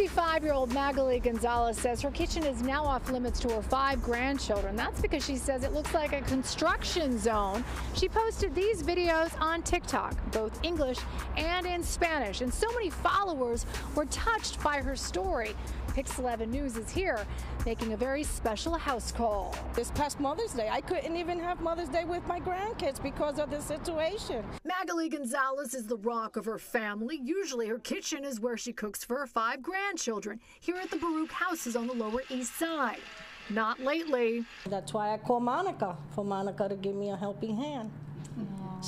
45 year old Magaly Gonzalez says her kitchen is now off limits to her five grandchildren. That's because she says it looks like a construction zone. She posted these videos on TikTok, both English and in Spanish, and so many followers were touched by her story. Pix 11 News is here making a very special house call. This past Mother's Day, I couldn't even have Mother's Day with my grandkids because of the situation. Magaly Gonzalez is the rock of her family. Usually her kitchen is where she cooks for her five grandchildren here at the Baruch houses on the Lower East Side. Not lately. That's why I call Monica, for Monica to give me a helping hand.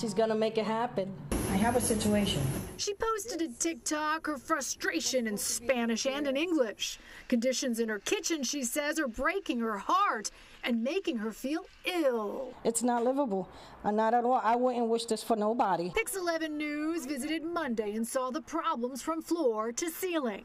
She's gonna make it happen. I have a situation. She posted a TikTok her frustration in Spanish and in English. Conditions in her kitchen, she says, are breaking her heart and making her feel ill. It's not livable. Uh, not at all. I wouldn't wish this for nobody. Pix 11 News visited Monday and saw the problems from floor to ceiling.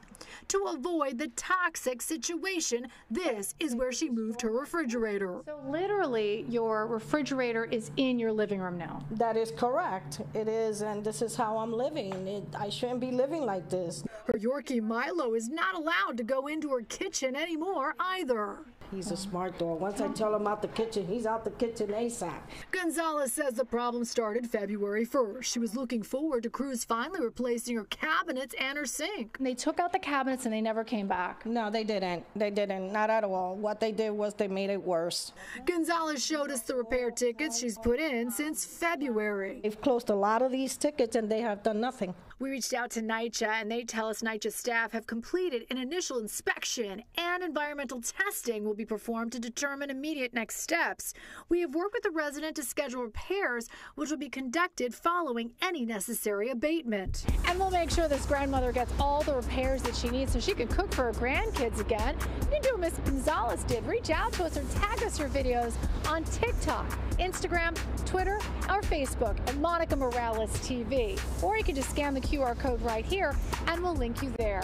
To avoid the toxic situation, this is where she moved her refrigerator. So, literally, your refrigerator is in your living room now. That is correct. It is, and this is how I'm living. It, I shouldn't be living like this. Her Yorkie Milo is not allowed to go into her kitchen anymore either. He's a smart dog. Once I tell him out the kitchen, he's out the kitchen ASAP. Gonzalez says the problem started February 1st. She was looking forward to crews finally replacing her cabinets and her sink. They took out the cabinets and they never came back. No, they didn't. They didn't. Not at all. What they did was they made it worse. Gonzalez showed us the repair tickets she's put in since February. They've closed a lot of these tickets and they have done nothing. We reached out to NYCHA and they tell us NYCHA staff have completed an initial inspection and environmental testing will be performed to determine immediate next steps. We have worked with the resident to schedule repairs, which will be conducted following any necessary abatement. And we'll make sure this grandmother gets all the repairs that she needs so she can cook for her grandkids again. You can do what Miss Gonzalez did. Reach out to us or tag us your videos on TikTok, Instagram, Twitter, or Facebook at Monica Morales TV. Or you can just scan the QR code right here and we'll link you there.